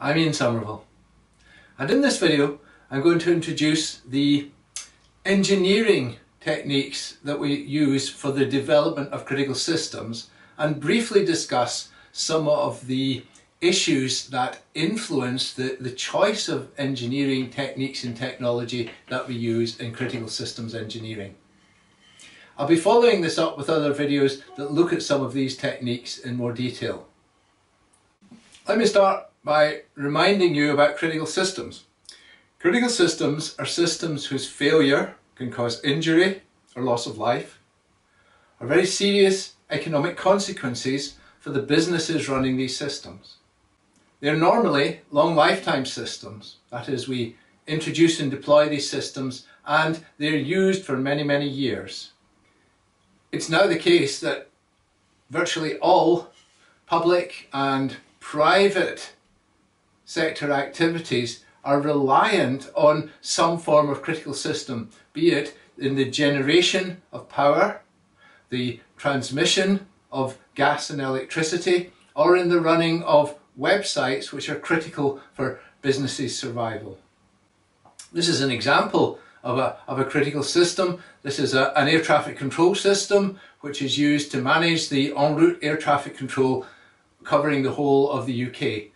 I'm Ian Sommerville and in this video I'm going to introduce the engineering techniques that we use for the development of critical systems and briefly discuss some of the issues that influence the, the choice of engineering techniques and technology that we use in critical systems engineering. I'll be following this up with other videos that look at some of these techniques in more detail. Let me start by reminding you about critical systems. Critical systems are systems whose failure can cause injury or loss of life, or very serious economic consequences for the businesses running these systems. They're normally long lifetime systems, that is we introduce and deploy these systems and they're used for many many years. It's now the case that virtually all public and private sector activities are reliant on some form of critical system, be it in the generation of power, the transmission of gas and electricity, or in the running of websites which are critical for businesses' survival. This is an example of a, of a critical system. This is a, an air traffic control system which is used to manage the en route air traffic control covering the whole of the UK.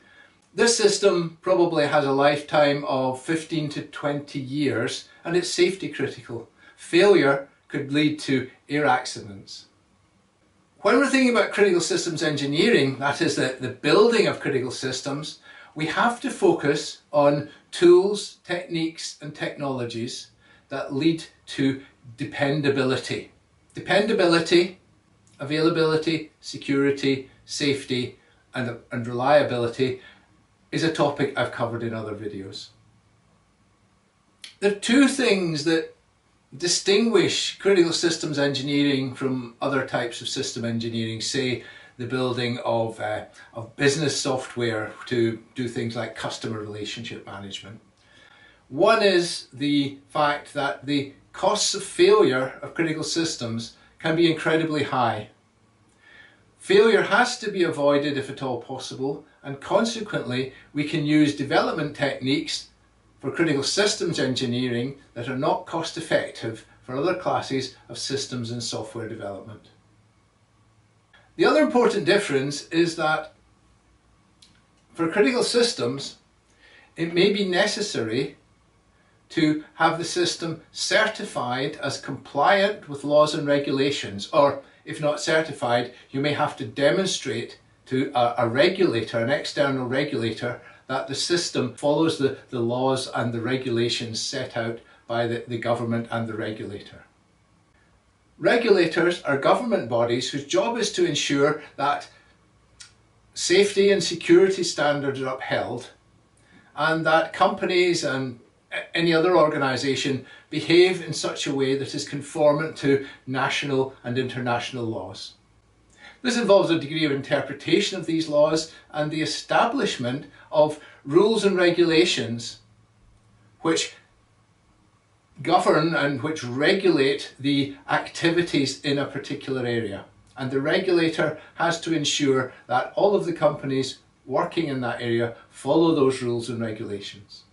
This system probably has a lifetime of 15 to 20 years and it's safety critical. Failure could lead to air accidents. When we're thinking about critical systems engineering, that is the, the building of critical systems, we have to focus on tools, techniques and technologies that lead to dependability. Dependability, availability, security, safety and, and reliability is a topic I've covered in other videos. There are two things that distinguish critical systems engineering from other types of system engineering, say the building of, uh, of business software to do things like customer relationship management. One is the fact that the costs of failure of critical systems can be incredibly high. Failure has to be avoided if at all possible and consequently we can use development techniques for critical systems engineering that are not cost effective for other classes of systems and software development. The other important difference is that for critical systems it may be necessary to have the system certified as compliant with laws and regulations or if not certified you may have to demonstrate to a, a regulator, an external regulator, that the system follows the, the laws and the regulations set out by the, the government and the regulator. Regulators are government bodies whose job is to ensure that safety and security standards are upheld and that companies and any other organisation behave in such a way that is conformant to national and international laws. This involves a degree of interpretation of these laws and the establishment of rules and regulations which govern and which regulate the activities in a particular area. And the regulator has to ensure that all of the companies working in that area follow those rules and regulations.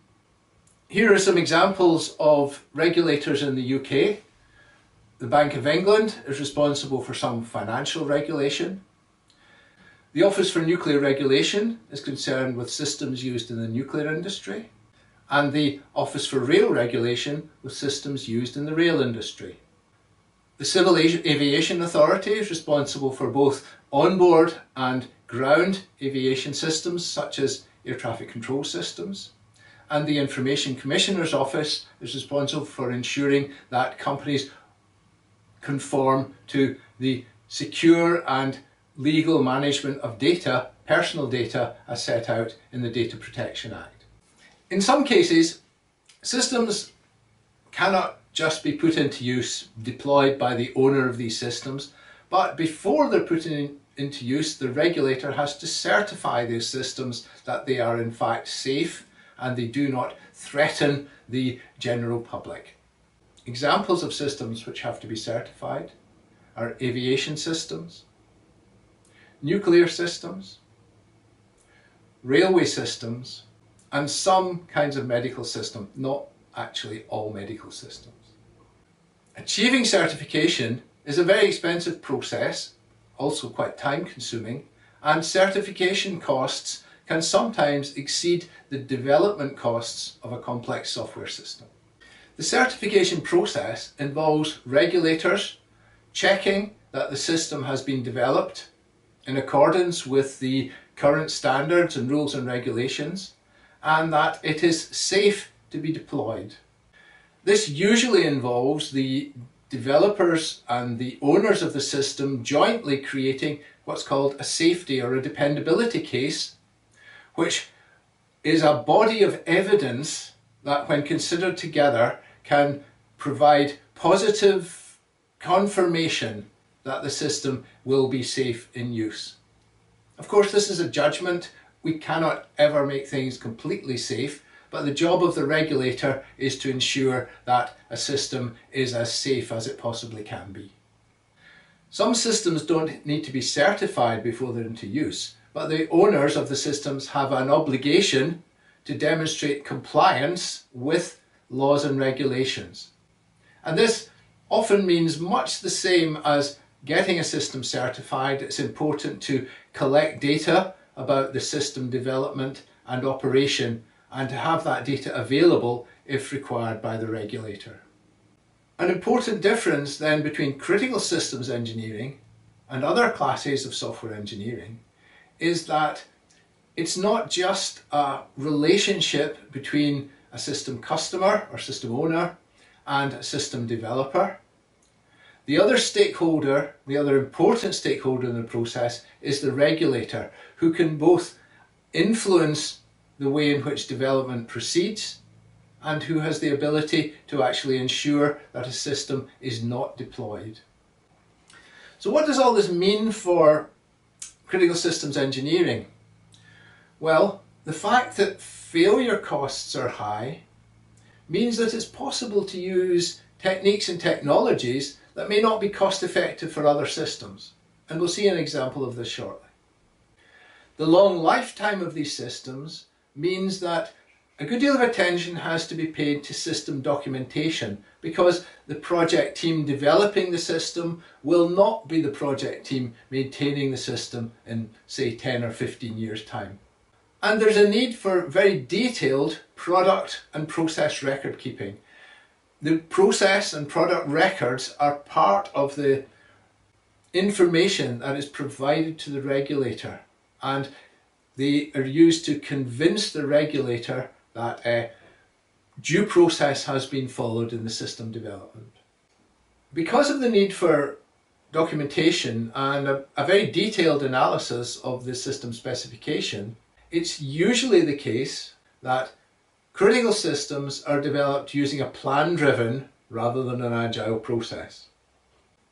Here are some examples of regulators in the UK the Bank of England is responsible for some financial regulation. The Office for Nuclear Regulation is concerned with systems used in the nuclear industry and the Office for Rail Regulation with systems used in the rail industry. The Civil Aviation Authority is responsible for both onboard and ground aviation systems such as air traffic control systems. And the Information Commissioner's Office is responsible for ensuring that companies conform to the secure and legal management of data, personal data, as set out in the Data Protection Act. In some cases, systems cannot just be put into use, deployed by the owner of these systems, but before they're put in, into use, the regulator has to certify these systems that they are in fact safe and they do not threaten the general public. Examples of systems which have to be certified are aviation systems, nuclear systems, railway systems, and some kinds of medical systems, not actually all medical systems. Achieving certification is a very expensive process, also quite time consuming, and certification costs can sometimes exceed the development costs of a complex software system. The certification process involves regulators checking that the system has been developed in accordance with the current standards and rules and regulations and that it is safe to be deployed. This usually involves the developers and the owners of the system jointly creating what's called a safety or a dependability case, which is a body of evidence that when considered together can provide positive confirmation that the system will be safe in use. Of course, this is a judgment. We cannot ever make things completely safe, but the job of the regulator is to ensure that a system is as safe as it possibly can be. Some systems don't need to be certified before they're into use, but the owners of the systems have an obligation to demonstrate compliance with laws and regulations. And this often means much the same as getting a system certified. It's important to collect data about the system development and operation and to have that data available if required by the regulator. An important difference then between critical systems engineering and other classes of software engineering is that it's not just a relationship between a system customer or system owner and a system developer. The other stakeholder, the other important stakeholder in the process is the regulator who can both influence the way in which development proceeds and who has the ability to actually ensure that a system is not deployed. So what does all this mean for critical systems engineering? Well, the fact that failure costs are high means that it's possible to use techniques and technologies that may not be cost effective for other systems. And we'll see an example of this shortly. The long lifetime of these systems means that a good deal of attention has to be paid to system documentation because the project team developing the system will not be the project team maintaining the system in say 10 or 15 years time. And there's a need for very detailed product and process record keeping. The process and product records are part of the information that is provided to the regulator and they are used to convince the regulator that uh, due process has been followed in the system development. Because of the need for documentation and a, a very detailed analysis of the system specification, it's usually the case that critical systems are developed using a plan-driven rather than an agile process.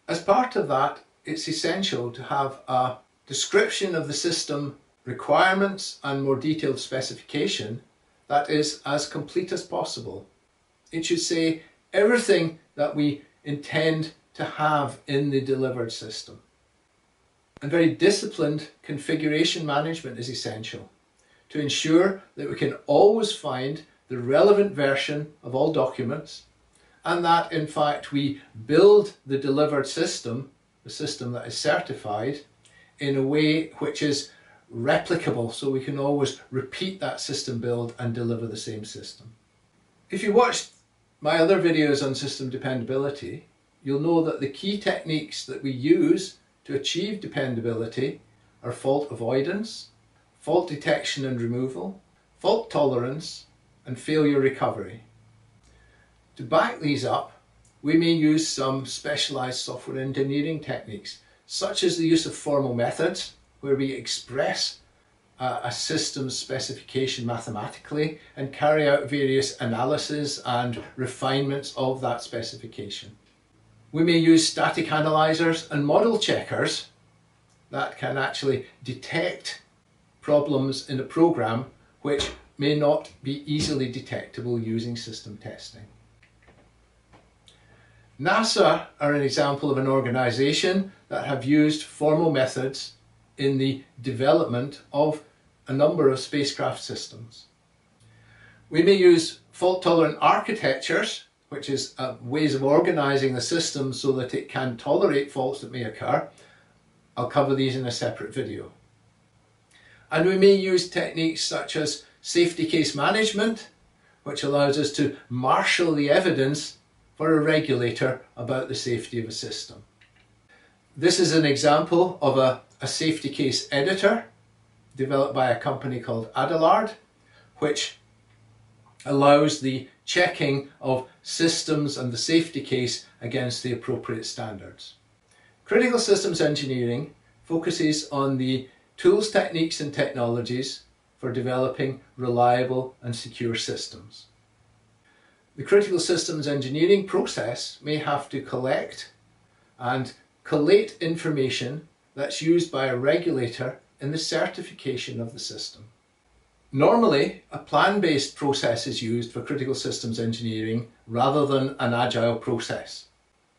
As part of that, it's essential to have a description of the system requirements and more detailed specification that is as complete as possible. It should say everything that we intend to have in the delivered system. And very disciplined configuration management is essential to ensure that we can always find the relevant version of all documents and that in fact we build the delivered system, the system that is certified, in a way which is replicable so we can always repeat that system build and deliver the same system. If you watched my other videos on system dependability, you'll know that the key techniques that we use to achieve dependability are fault avoidance, fault detection and removal, fault tolerance, and failure recovery. To back these up, we may use some specialized software engineering techniques, such as the use of formal methods, where we express uh, a system's specification mathematically and carry out various analyses and refinements of that specification. We may use static analyzers and model checkers that can actually detect problems in a program which may not be easily detectable using system testing. NASA are an example of an organisation that have used formal methods in the development of a number of spacecraft systems. We may use fault-tolerant architectures, which is ways of organising the system so that it can tolerate faults that may occur. I'll cover these in a separate video. And we may use techniques such as safety case management, which allows us to marshal the evidence for a regulator about the safety of a system. This is an example of a, a safety case editor developed by a company called Adelard, which allows the checking of systems and the safety case against the appropriate standards. Critical systems engineering focuses on the tools, techniques and technologies for developing reliable and secure systems. The critical systems engineering process may have to collect and collate information that's used by a regulator in the certification of the system. Normally, a plan-based process is used for critical systems engineering rather than an agile process.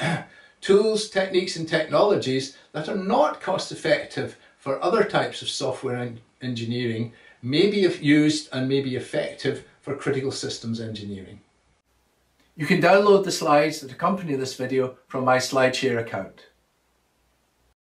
Tools, techniques and technologies that are not cost effective for other types of software en engineering may be used and may be effective for critical systems engineering. You can download the slides that accompany this video from my SlideShare account.